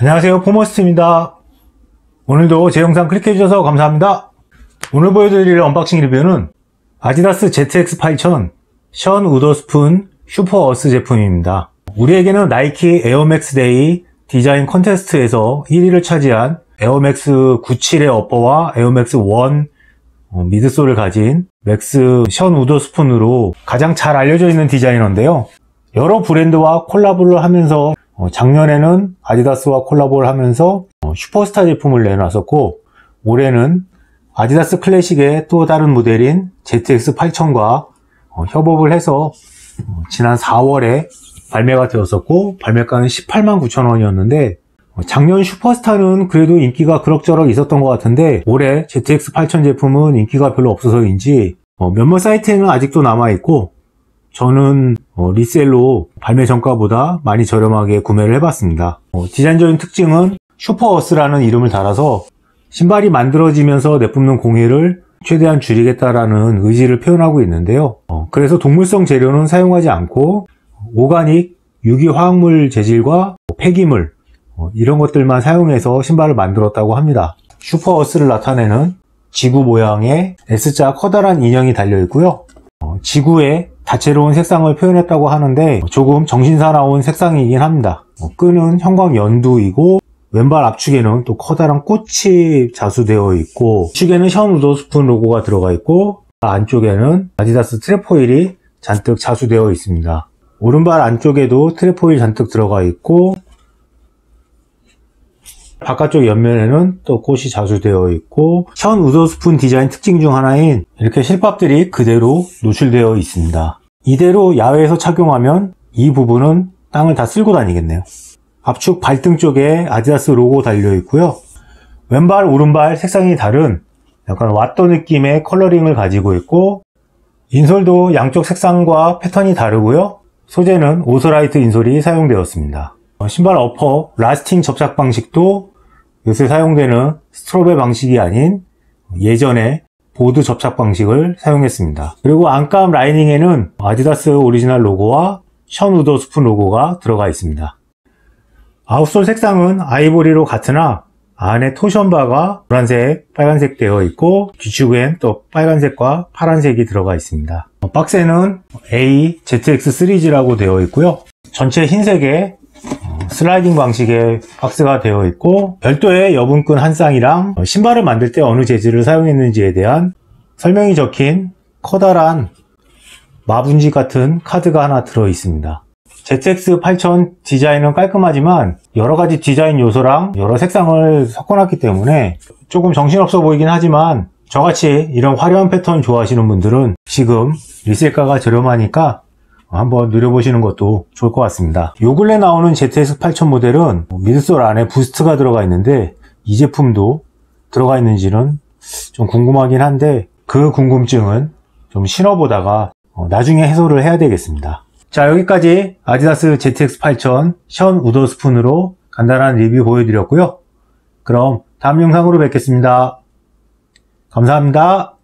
안녕하세요. 포머스트입니다. 오늘도 제 영상 클릭해주셔서 감사합니다. 오늘 보여드릴 unboxing 리뷰는 아디다스 ZX8000 션 우더스푼 슈퍼 어스 제품입니다. 우리에게는 나이키 에어맥스 데이 디자인 컨테스트에서 1위를 차지한 에어맥스 97의 어퍼와 에어맥스 1 어, midsole을 가진 맥스 션 우더스푼으로 가장 잘 알려져 있는 디자이너인데요. 여러 브랜드와 콜라보를 하면서 어, 작년에는 아디다스와 콜라보를 하면서 어, 슈퍼스타 제품을 내놨었고 올해는 아디다스 클래식의 또 다른 모델인 ZX8000과 어, 협업을 해서 지난 4월에 발매가 되었었고 발매가는 18만 9천 원이었는데 작년 슈퍼스타는 그래도 인기가 그럭저럭 있었던 것 같은데 올해 ZX8000 제품은 인기가 별로 없어서인지 몇몇 사이트에는 아직도 남아있고 저는 어, 리셀로 발매 전가보다 많이 저렴하게 구매를 해봤습니다. 어, 디자인적인 특징은 슈퍼어스라는 이름을 달아서 신발이 만들어지면서 내뿜는 공해를 최대한 줄이겠다라는 의지를 표현하고 있는데요. 어, 그래서 동물성 재료는 사용하지 않고 오가닉, 유기화학물 재질과 폐기물 어, 이런 것들만 사용해서 신발을 만들었다고 합니다. 슈퍼어스를 나타내는 지구 모양의 S자 커다란 인형이 달려 있고요. 어, 지구에 다채로운 색상을 표현했다고 하는데 조금 정신사나운 색상이긴 합니다. 어, 끈은 형광 연두이고 왼발 앞축에는 또 커다란 꽃이 자수되어 있고 축에는 션 우더스푼 로고가 들어가 있고 안쪽에는 아디다스 트레포일이 잔뜩 자수되어 있습니다. 오른발 안쪽에도 트레포일 잔뜩 들어가 있고 바깥쪽 옆면에는 또 꽃이 자수되어 있고 션 우더스푼 디자인 특징 중 하나인 이렇게 실밥들이 그대로 노출되어 있습니다. 이대로 야외에서 착용하면 이 부분은 땅을 다 쓸고 다니겠네요. 앞쪽 발등 쪽에 아디다스 로고 달려 있고요. 왼발 오른발 색상이 다른 약간 What The 느낌의 coloring을 가지고 있고 insole도 양쪽 색상과 패턴이 다르고요. 소재는 오솔라이트 insole이 사용되었습니다. 어, 신발 upper lasting 접착 방식도 요새 사용되는 strobel 방식이 아닌 예전에 보드 접착 방식을 사용했습니다. 그리고 안감 lining에는 아디다스 오리지널 로고와 션 우더 스푼 로고가 들어가 있습니다. outsole 색상은 아이보리로 같으나 안에 torsion bar가 노란색, 빨간색 되어 있고 뒤축엔 또 빨간색과 파란색이 들어가 있습니다. 박스에는 A, ZX 시리즈라고 되어 있고요. 전체 흰색에 슬라이딩 방식의 박스가 되어 있고 별도의 여분끈 한 쌍이랑 신발을 만들 때 어느 재질을 사용했는지에 대한 설명이 적힌 커다란 마분지 같은 카드가 하나 들어 있습니다. ZX8000 디자인은 깔끔하지만 여러가지 디자인 요소랑 여러 색상을 섞어놨기 때문에 조금 정신없어 보이긴 하지만 저같이 이런 화려한 패턴 좋아하시는 분들은 지금 리셀가가 저렴하니까 한번 누려보시는 것도 좋을 것 같습니다. 요 근래 나오는 ZX8000 모델은 미드솔 안에 부스트가 들어가 있는데 이 제품도 들어가 있는지는 좀 궁금하긴 한데 그 궁금증은 좀 신어보다가 어, 나중에 해소를 해야 되겠습니다. 자 여기까지 아디다스 ZX8000 션 우더스푼으로 간단한 리뷰 보여드렸고요. 그럼 다음 영상으로 뵙겠습니다. 감사합니다.